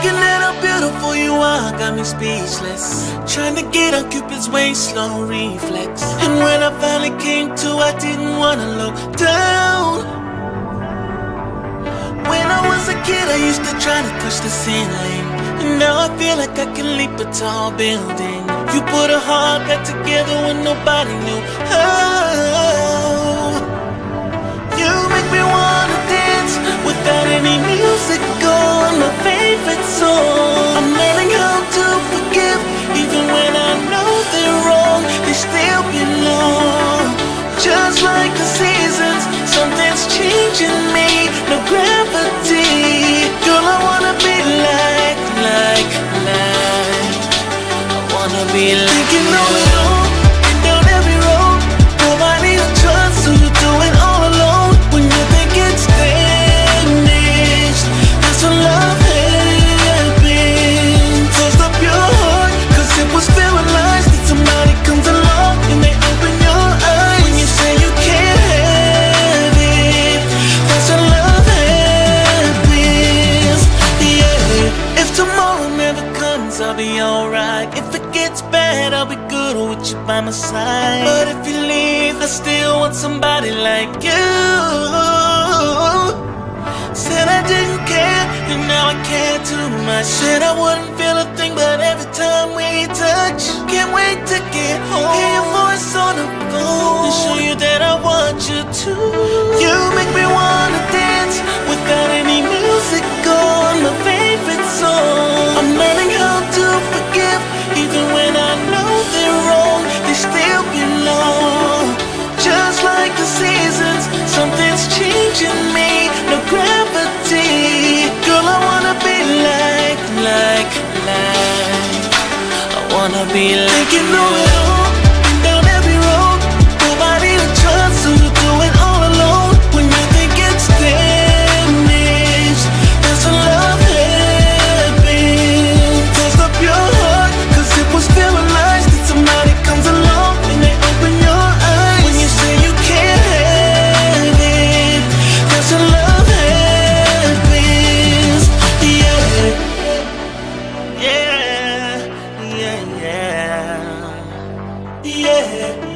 Looking at how beautiful you are got me speechless. Trying to get on Cupid's way, slow reflex. And when I finally came to, I didn't wanna look down. When I was a kid, I used to try to touch the ceiling. And now I feel like I can leap a tall building. You put a heart back together when nobody knew how. Be like you know it all. With you by my side. But if you leave, I still want somebody like you. Said I didn't care, and now I care too much. Said I wouldn't feel a thing, but every time we touch, can't wait to get home. Hear your voice on the phone show you that I want you to. wanna be like you know it all. yeah, yeah.